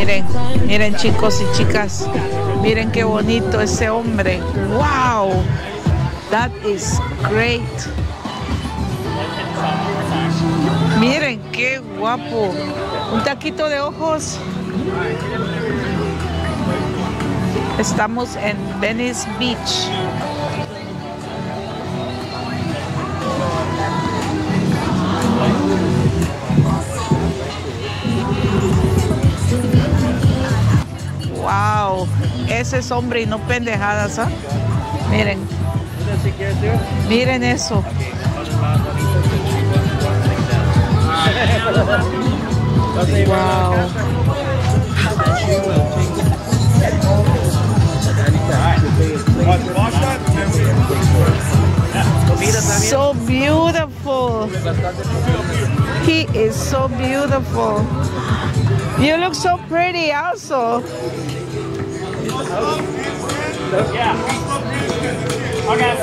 miren, miren chicos y chicas, miren qué bonito ese hombre. ¡Wow! That is great. Miren qué guapo. Un taquito de ojos. Estamos en Venice Beach. ese es hombre y no pendejadas, ¿ah? Miren. Miren eso. Wow. So beautiful. He is so beautiful. You look so pretty also. Yeah.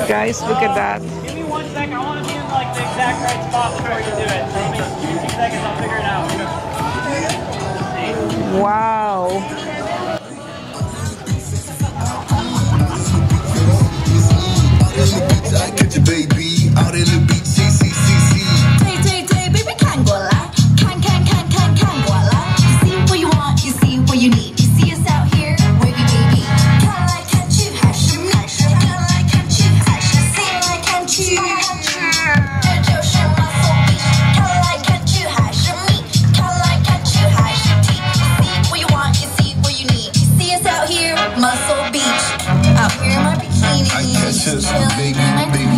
Guys, look at that. Give me one second. I want to be in like the exact right spot before you do it. Muscle Beach. Out here in my bikini. I guess it's baby, baby.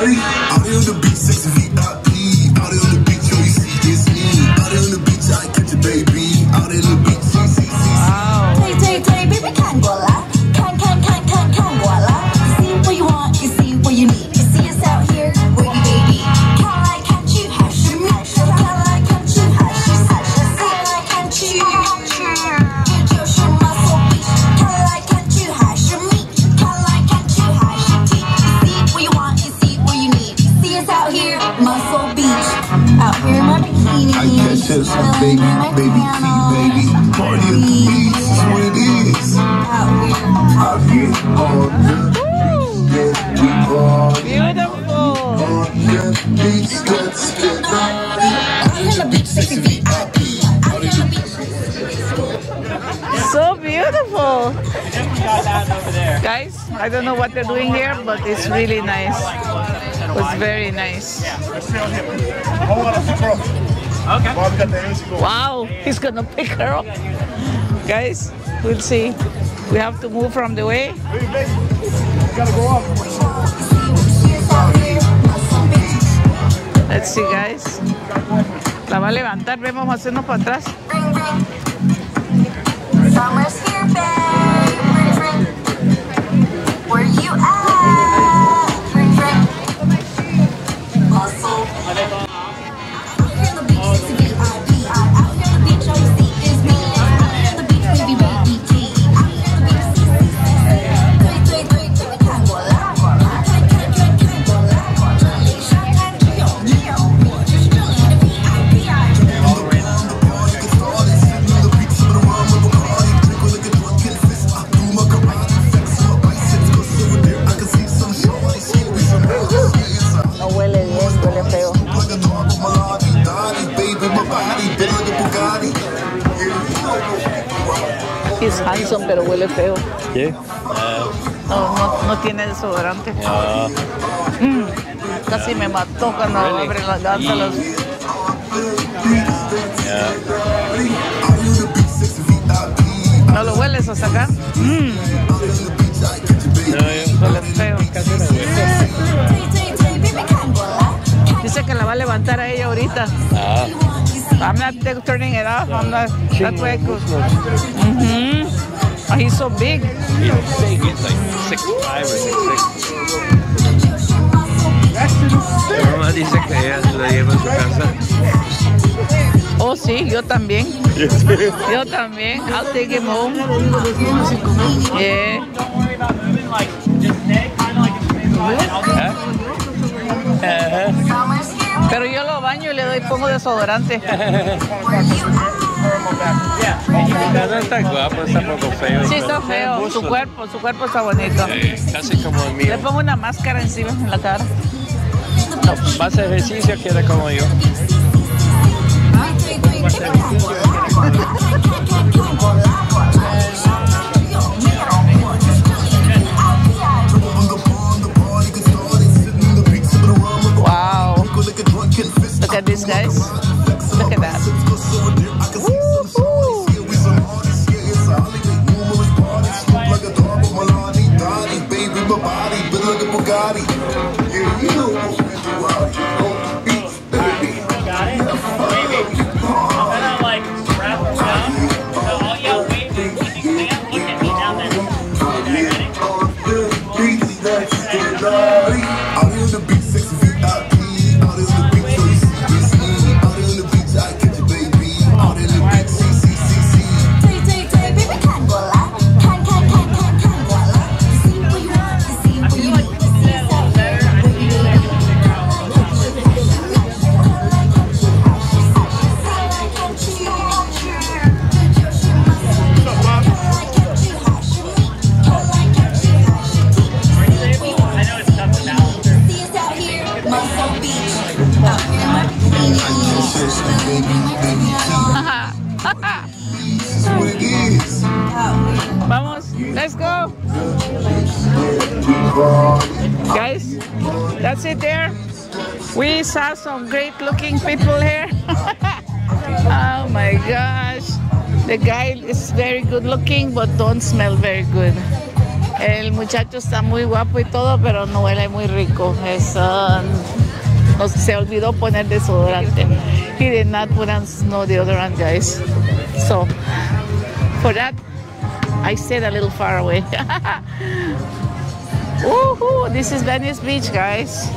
I'm in the B6 VIP. baby, baby, key, baby. Party of the beast is what it is. I get on the yeah, we party. Beautiful. On the beach, let's get naughty. I on the beach, sexy VIP. So beautiful. Guys, I don't know what they're doing here, but it's really nice. It's very nice. Let's see on him. Hold on, bro. Okay. Bob's got the energy going. Wow, he's gonna pick her up. Guys, we'll see. We have to move from the way. Hey, baby. You gotta go up. Let's see, guys. La va a levantar, vemos a hacernos para atrás. Ring, ring. Summer's here, babe. He's handsome, pero huele feo. Yeah. No, no, no tiene desodorante. Mm, casi me mató cuando Really? abre las gántalas. ¿No lo hueles hasta acá? Mm, huele feo. Dice que la va a levantar a ella ahorita. I'm not turning it off. I'm not. That's why I could. Mhm. Oh, he's so big. He's big. He's like six five or six six. Mamá dice que ella se la lleva a su casa. Oh, sí, yo también. Yo también. I'll take him home. Yeah. Baño y le doy pongo desodorante. No, no está guapo, está poco feo. Sí, está feo. Su cuerpo, su cuerpo está bonito. Casi como el mío. Le pongo una máscara encima en la cara. Más ejercicio quiere como yo. Guys. Vamos. Let's go. Guys, that's it there. We saw some great looking people here. oh my gosh. The guy is very good looking but don't smell very good. El muchacho está muy guapo y todo, pero no huele muy rico. Es, ah, no, se olvidó poner desodorante. He did not put on no deodorant, guys. So, for that, I stayed a little far away. Woohoo! This is Venice Beach, guys.